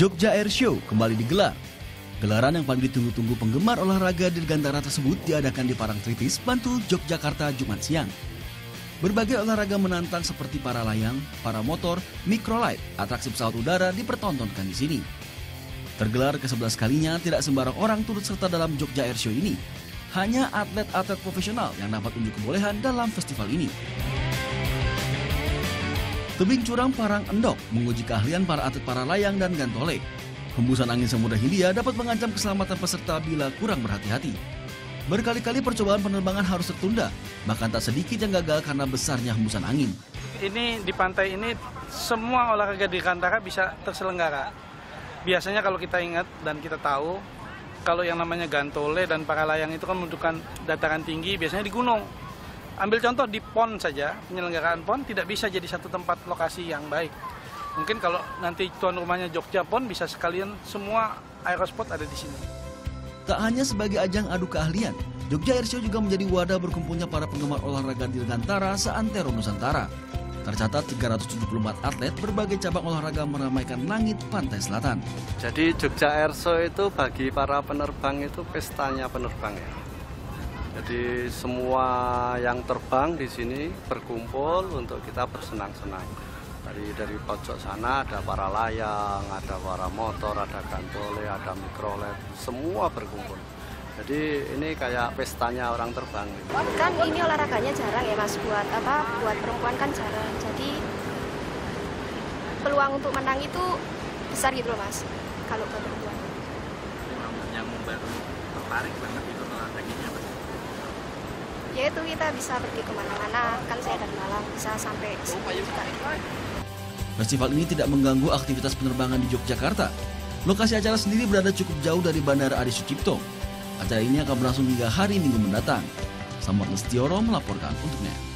Jogja Air Show kembali digelar. Gelaran yang paling ditunggu-tunggu penggemar olahraga dirgantara tersebut diadakan di Parangtritis, Bantul, Yogyakarta, Jumat siang. Berbagai olahraga menantang seperti para layang, para motor, microlight, atraksi pesawat udara dipertontonkan di sini. Tergelar ke-11 kalinya tidak sembarang orang turut serta dalam Jogja Air Show ini. Hanya atlet-atlet profesional yang dapat unjuk kebolehan dalam festival ini. Tebing curang Parang Endok menguji keahlian para atlet para layang dan gantole. Hembusan angin Samudra Hindia dapat mengancam keselamatan peserta bila kurang berhati-hati. Berkali-kali percobaan penerbangan harus tertunda, bahkan tak sedikit yang gagal karena besarnya hembusan angin. Ini di pantai ini semua olahraga di Kantara bisa terselenggara. Biasanya kalau kita ingat dan kita tahu, kalau yang namanya gantole dan para layang itu kan membutuhkan dataran tinggi, biasanya di gunung. Ambil contoh di PON saja, penyelenggaraan PON tidak bisa jadi satu tempat lokasi yang baik. Mungkin kalau nanti tuan rumahnya Jogja PON bisa sekalian semua aerospot ada di sini. Tak hanya sebagai ajang adu keahlian, Jogja Airshow juga menjadi wadah berkumpulnya para penggemar olahraga dirgantara seantero Nusantara. Tercatat 374 atlet berbagai cabang olahraga meramaikan langit pantai selatan. Jadi Jogja Airso itu bagi para penerbang itu pestanya penerbang ya. Jadi semua yang terbang di sini berkumpul untuk kita bersenang-senang. Dari dari pojok sana ada para layang, ada para motor, ada gantole, ada mikrolet, semua berkumpul. Jadi ini kayak pestanya orang terbang. Gitu. Kan ini olahraganya jarang ya mas buat apa? Buat perempuan kan jarang. Jadi peluang untuk menang itu besar gitu loh mas. Kalau buat perempuan. Yang baru tertarik banget itu? Ya itu kita bisa pergi ke mana-mana. Kan saya dari Malang bisa sampai sini. Festival ini tidak mengganggu aktivitas penerbangan di Yogyakarta. Lokasi acara sendiri berada cukup jauh dari Bandara Adi Sucipto. Acara ini akan berlangsung hingga hari Minggu mendatang. Samad Lestioro melaporkan untuknya.